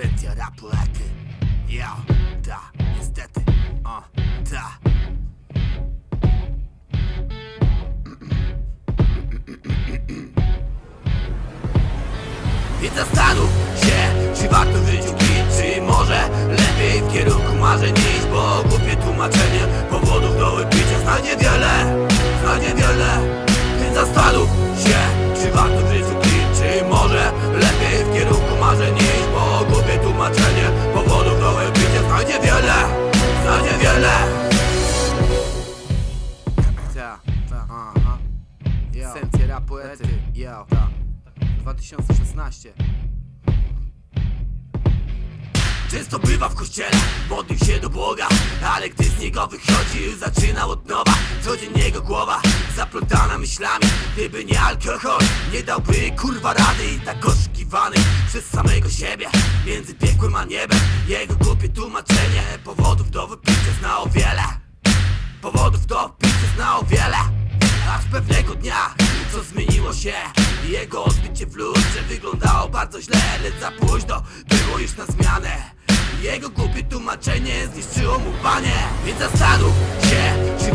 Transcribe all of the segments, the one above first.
poety Ja, ta, niestety O, ta. Więc zastanów się, czy warto w życiu pić Czy może lepiej w kierunku marzeń iść Bo głupie tłumaczenie powodów do wypicia Znajdzie wiele, znajdzie wiele Więc zastanów się, Yo. Esencja rapu ety. Yo. Ta. 2016. Często bywa w kościele, modlił się do Boga Ale gdy z niego wychodził, zaczynał od nowa Codziennie głowa zaplątana myślami Gdyby nie alkohol, nie dałby kurwa rady I tak oszukiwany przez samego siebie Między piekłem a niebem Jego głupie tłumaczenie Powodów do wypicia zna o wiele Powodów do picia zna o wiele się. Jego odbicie w lustrze wyglądało bardzo źle Lecz za późno było już na zmianę. Jego głupie tłumaczenie zniszczyło mu panie Więc zastanów się, czy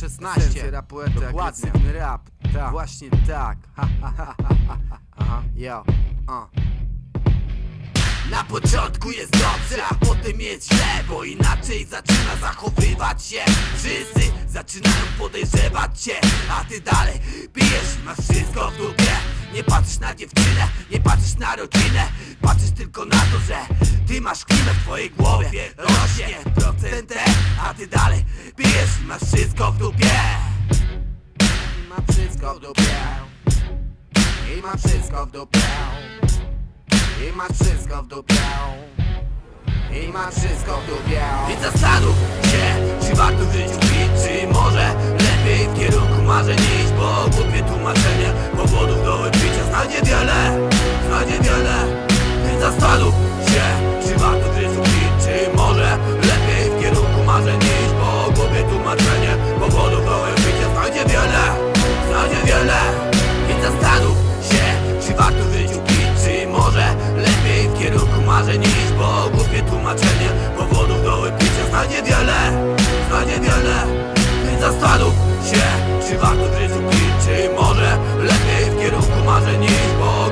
16 Sensy rapu eto, Dokładnie rap tak. Właśnie tak ha, ha, ha. Aha. Yo uh. Na początku jest dobrze, a potem jest źle Bo inaczej zaczyna zachowywać się Wszyscy zaczynają podejrzewać cię A ty dalej pijesz, masz wszystko w dupie nie patrzysz na dziewczynę, nie patrzysz na rodzinę Patrzysz tylko na to, że ty masz klimę w twojej głowie Rośnie procentem, a ty dalej pijesz i masz wszystko w dupie I ma wszystko w dupie. I ma wszystko w dupie. I ma wszystko w dupie. I ma wszystko w dupie. Więc zastanów się, czy warto pić Czy może lepiej w kierunku tłumaczenie powodów do wypicia. Znajdzie wiele, znajdzie wiele. Więc zastanów się, czy warto życiu pić Czy może lepiej w kierunku marzeń iść Bo